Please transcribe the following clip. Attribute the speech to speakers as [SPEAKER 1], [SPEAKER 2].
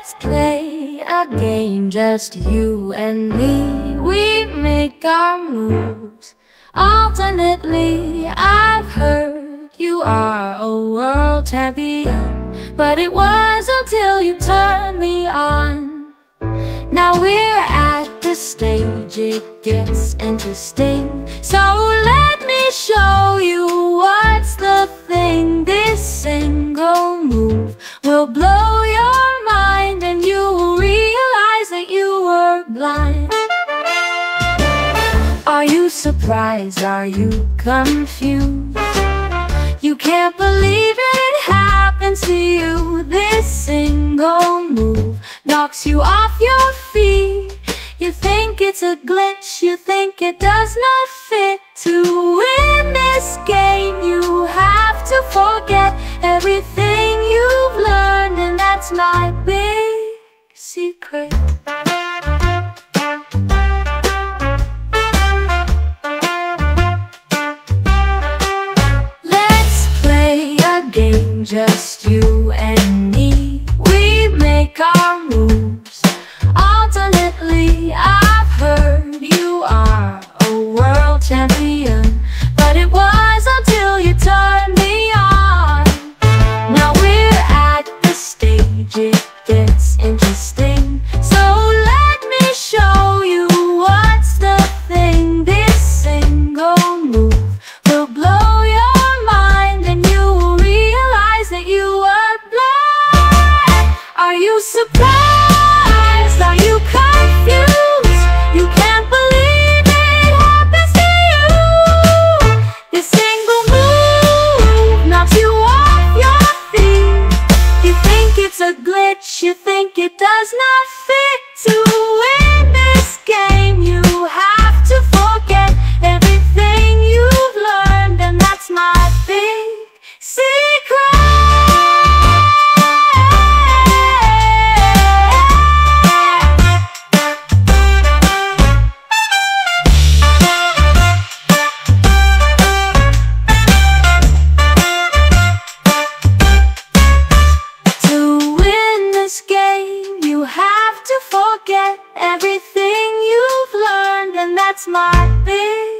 [SPEAKER 1] Let's play a game, just you and me. We make our moves alternately. I've heard you are a world champion, but it was until you turned me on. Now we're at the stage, it gets interesting. So let me show Are you surprised? Are you confused? You can't believe it happens to you. This single move knocks you off your feet. You think it's a glitch, you think it does not fit. To win this game, you have to forget everything you've learned, and that's my big secret. Just glitch, you think it does not fit. To win that's my big